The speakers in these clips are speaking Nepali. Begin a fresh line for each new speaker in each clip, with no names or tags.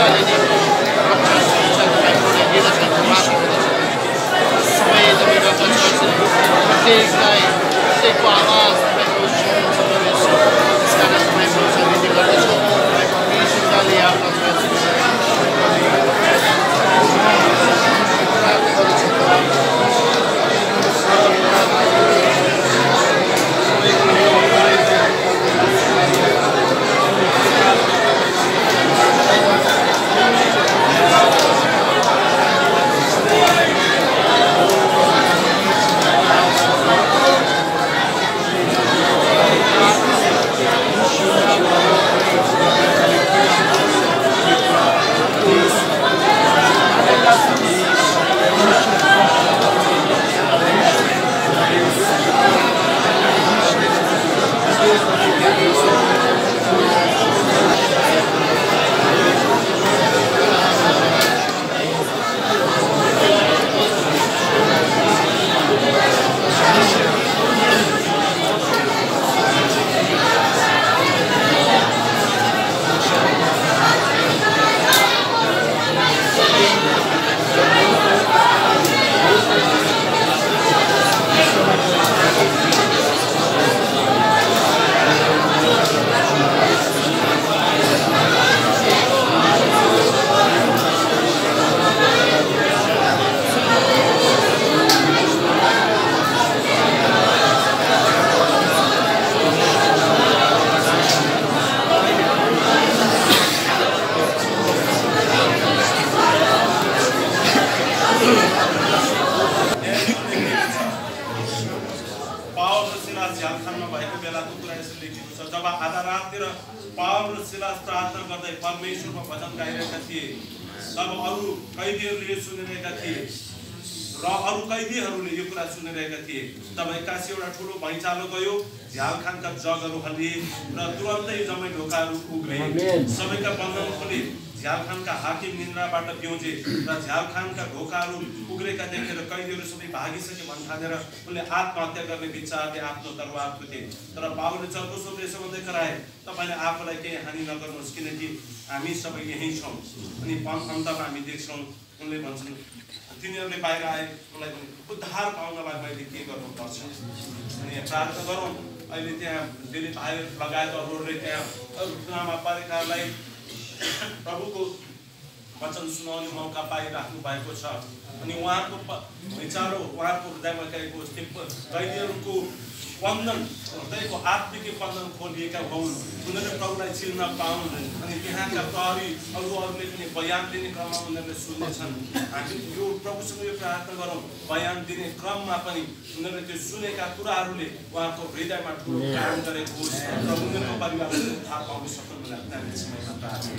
पिताले नै
लेखिएको छ जब आधा राततिर पावल र सिलास प्रार्थना गर्दै परमेश्वरमा भजन गाइरहेका थिए तब अरू कैदीहरूले यो सुनिरहेका थिए र अरू कैदीहरूले यो कुरा सुनिरहेका थिए। तब एक्कासी एउटा ठुलो भैँचालो गयो झ्यालखानका जगहरू हल्लिए र तुरन्तै जम्मै ढोकाहरू उग्रिए सबैका बन्धन खोले। झ्यालखानका हाकिम निन्द्राबाट ब्योजे र झ्यालखानका ढोकाहरू उग्रेका देखेर कैदीहरू सबै भागिसके भन् ठानेर उनले आत्महत्या गर्ने विचारले आफ्नो दरबार फुटे तर बाबुले यसो भन्दै कराए तपाईँले आफूलाई केही हानि नगर्नुहोस् किनकि हामी सबै यहीँ छौँ अनि अन्तमा हामी देख्छौँ उनले भन्छन् तिनीहरूले बाहिर आए उनलाई उद्धार पाउनलाई मैले के गर्नुपर्छ अनि प्रार्थना गरौँ अहिले त्यहाँ दिलीप भाइ लगायत अरूहरूले त्यहाँ रुखमा परेकाहरूलाई प्रभुको वचन सुनाउने मौका पाइराख्नु भएको छ। अनि उहाँको विचारो उहाँको हृदयमा गएको कैदीहरूको बन्धन हृदयको आत्मिक बन्धन खोलिएका हुन्। उनीहरूले प्रभुलाई चिन्न पाउन् अनि त्यहाँका प्रहरी अरू अरूले पनि बयान दिने क्रममा उनीहरूले सुन्नेछन्। हामी यो प्रभुसँग यो प्रार्थना गरौँ। बयान दिने क्रममा पनि उनीहरूले त्यो सुनेका कुराहरूले उहाँको हृदयमा ठुलो काम गरेको होस्। र उनीहरूको परिवारले थाहा पाउन सकुन् समयमा प्रार्थना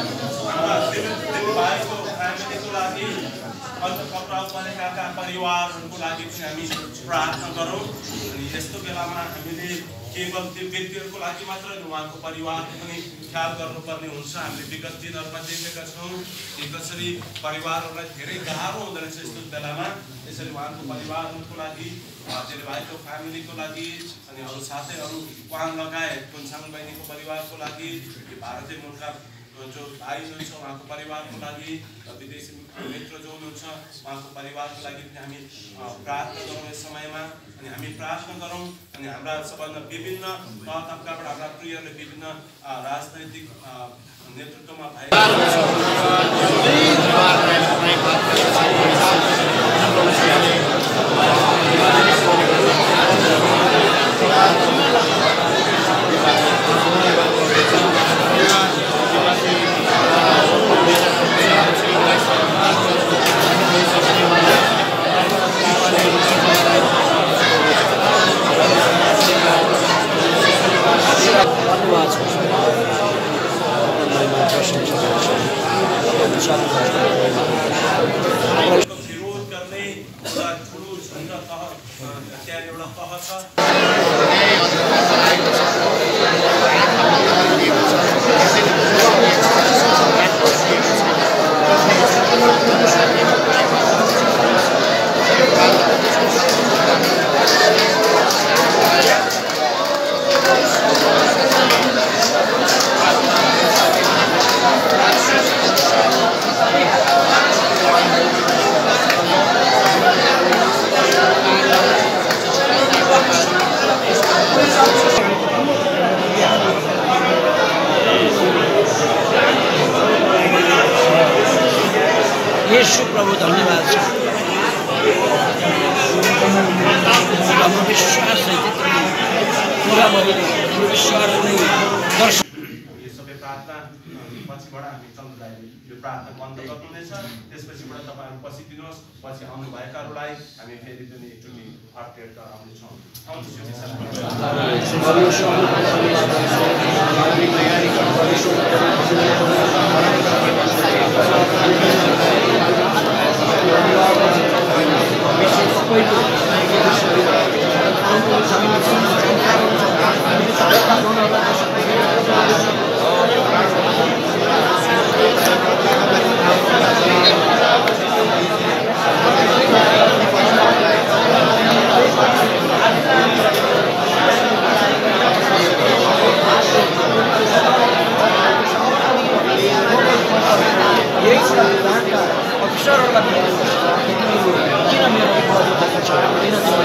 दिनुभएको फ्यामिलीको लागि अन्त परिवारहरूको लागि पनि हामी प्रार्थना गरौँ अनि यस्तो बेलामा हामीले केवल त्यो व्यक्तिहरूको लागि मात्र उहाँको परिवारको पनि ख्याल गर्नुपर्ने हुन्छ हामीले विगत दिनहरूमा देखेका छौँ कि कसरी परिवारहरूलाई धेरै गाह्रो हुँदो रहेछ यस्तो बेलामा यसरी उहाँको परिवारहरूको लागि दिदीभाइको फ्यामिलीको लागि अनि अरू साथै अरू उहाँ लगायत कुन्साङ बहिनीको परिवारको लागि भारतीय मुलका जो भाइ हुनुहुन्छ उहाँको परिवारको लागि विदेशी मित्र जो हुनुहुन्छ उहाँको परिवारको लागि पनि हामी प्रार्थना गरौँ यस समयमा। अनि हामी प्रार्थना गरौँ अनि हाम्रा सबभन्दा विभिन्न तह हाम्रा प्रियहरूले विभिन्न राजनैतिक नेतृत्वमा भए त्यहाँ एउटा तह छ
न्याय अधिकार चलाएको छ आँखामा दिएको छ त्यसैले बुझाउने बाटो दिएको छ दिएको छ यो बाटो
यीशु प्रभु धन्यवाद छ हाम्रो विश्वास पुरा विश्वास नै दर्शन
यो सबै प्रार्थना अ, पछिबाट हामी चन्द्रदायले यो प्रार्थना बन्द गर्नुहुनेछ त्यसपछिबाट तपाईँहरू पछि दिनुहोस् पछि आउनुभएकाहरूलाई हामी फेरि पनि एकचोटि अपडेट गराउनेछौँ यो
行く。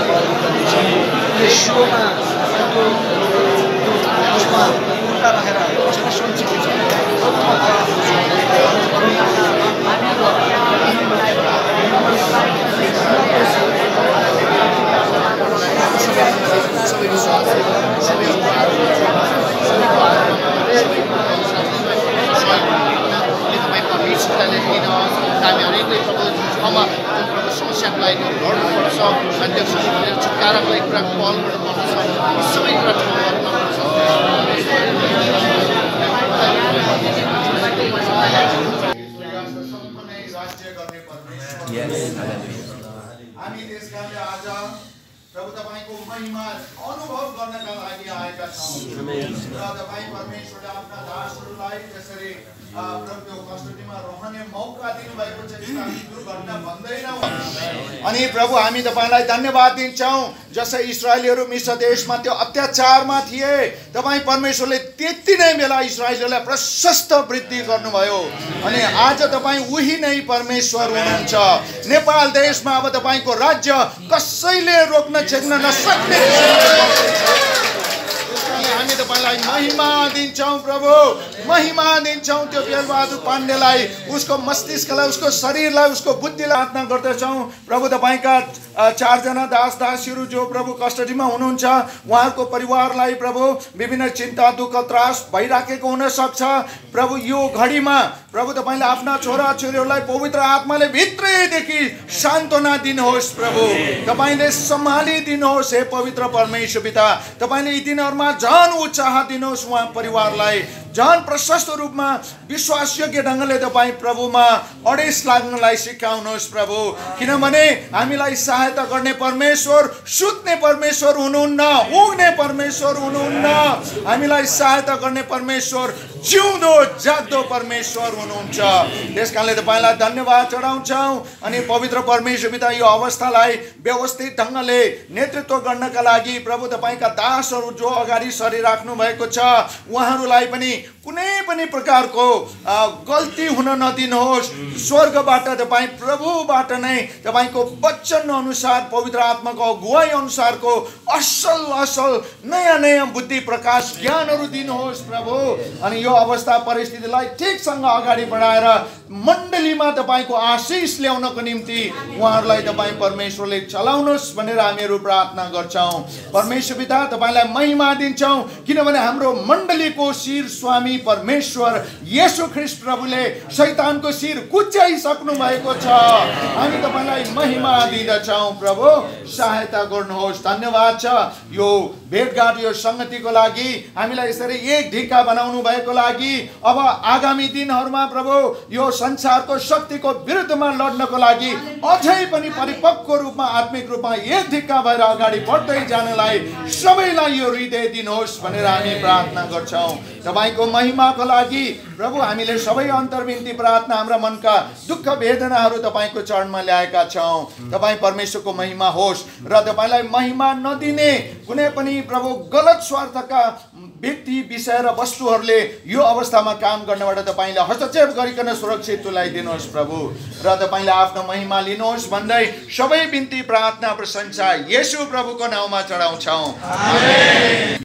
किन तिम्रो उपलब्धि गर्दैछ यो सोमा त्यो उसमा उल्टा राखेर कसलाई सोच्छ
सबै विश्वासी सबै अनुहारहरू सबैको सहयोग तपाईँ परमेश्वरलाई दिनुहोस् हामी हरेकले प्रभु जुन ठाउँमा जुन प्रभु समस्याको लागि लड्नुपर्छ अनि त्यो समस्या कुरा कल गर्नुपर्छ सबै कुरा
गर्ने परमेश्वर हामी त्यस आज प्रभु तपाईँको महिमा अनुभव गर्नका लागि आएका छौँ। र तपाईँ परमेश्वरले आफ्ना दासहरूलाई त्यसरी कस्टडीमा रहने मौका दिनुभएको छ भन्दैनौँ अनि प्रभु हामी तपाईँलाई धन्यवाद दिन्छौँ जसै इसरायलीहरू मिश्र देशमा त्यो अत्याचारमा थिए तपाईँ परमेश्वरले त्यति नै बेला इसरायलीहरूलाई प्रशस्त वृद्धि गर्नुभयो। अनि आज तपाईँ उही नै परमेश्वर हुनुहुन्छ। नेपाल देशमा अब तपाईँको राज्य कसैले रोक्न and i said sak हामी तपाईँलाई महिमा दिन्छौँ प्रभु। महिमा दिन्छौँ त्यो बेलबहादुर पाण्डेलाई। उसको मस्तिष्कलाई उसको शरीरलाई उसको बुद्धिलाई प्रार्थना गर्दछौँ। प्रभु तपाईँका चारजना दास दासीहरू जो प्रभु कस्टडीमा हुनुहुन्छ उहाँहरूको परिवारलाई प्रभु विभिन्न चिन्ता दुःख त्रास भइराखेको हुनसक्छ। प्रभु यो घडीमा प्रभु तपाईँले आफ्ना छोरा छोरीहरूलाई पवित्र आत्माले भित्रैदेखि सान्त्वना दिनुहोस् प्रभु। तपाईँले सम्हालिदिनुहोस् हे पवित्र परमेश्वर पिता। तपाईँले यी दिनहरूमा झन उत्साह दिनुहोस् उहाँ परिवारलाई। झन प्रशस्त रूपमा विश्वासयोग्य ढङ्गले तपाईँ प्रभुमा अडेस लाग्नलाई सिकाउनुहोस् प्रभु। किनभने हामीलाई सहायता गर्ने परमेश्वर सुत्ने परमेश्वर हुनुहुन्न उग्ने परमेश्वर हुनुहुन्न। हामीलाई सहायता गर्ने परमेश्वर जिउँदो जाग्दो परमेश्वर हुनुहुन्छ। त्यस कारणले तपाईँलाई धन्यवाद चढाउँछौँ अनि पवित्र परमेश्वर पिता यो अवस्थालाई व्यवस्थित ढङ्गले नेतृत्व गर्नका लागि प्रभु तपाईँका दासहरू जो अगाडि सरिराख्नु भएको छ उहाँहरूलाई पनि कुनै पनि प्रकारको गल्ती हुन नदिनुहोस्। स्वर्गबाट तपाईँ प्रभुबाट नै तपाईँको वचन अनुसार पवित्र आत्माको अगुवाई अनुसारको असल असल नयाँ नयाँ बुद्धि प्रकाश ज्ञानहरू दिनुहोस् प्रभु। अनि यो अवस्था परिस्थितिलाई ठिकसँग अगाडि बढाएर मण्डलीमा तपाईँको आशिष ल्याउनको निम्ति उहाँहरूलाई तपाईँ परमेश्वरले चलाउनुहोस् भनेर हामीहरू प्रार्थना गर्छौँ। परमेश्वर पिता तपाईँलाई महिमा दिन्छौँ। किनभने हाम्रो मण्डलीको शिर स्वामी स्वामी परमेश्वर येशु ख्रिस्ट प्रभुले शैतानको शिर कुच्याइसक्नु भएको छ। हामी तपाईँलाई महिमा दिँदछौँ प्रभु। सहायता गर्नुहोस्। धन्यवाद छ। यो भेटघाट यो सङ्गतिको लागि हामीलाई यसरी एक ढिक्का बनाउनु भएको लागि अब आगामी दिनहरूमा प्रभु यो संसारको शक्तिको विरुद्धमा लड्नको लागि अझै पनि परिपक्व रूपमा आत्मिक रूपमा एक ढिक्का भएर अगाडि बढ्दै जानलाई सबैलाई यो हृदय दिनुहोस् भनेर हामी प्रार्थना गर्छौँ। तपाईँको महिमाको लागि। प्रभु हामीले सबै अन्तर्विन्ती प्रार्थना हाम्रा मनका दुःख वेदनाहरू तपाईँको चरणमा ल्याएका छौँ। तपाईँ परमेश्वरको महिमा होस् र तपाईँलाई महिमा नदिने कुनै पनि प्रभु गलत स्वार्थका व्यक्ति विषय र वस्तुहरूले यो अवस्थामा काम गर्नबाट तपाईँले हस्तक्षेप गरिकन सुरक्षित तुल्याइदिनुहोस् प्रभु। र तपाईँले आफ्नो महिमा लिनुहोस् भन्दै सबै बिन्ती प्रार्थना प्रशंसा येशु प्रभुको नाउँमा चढाउँछौँ।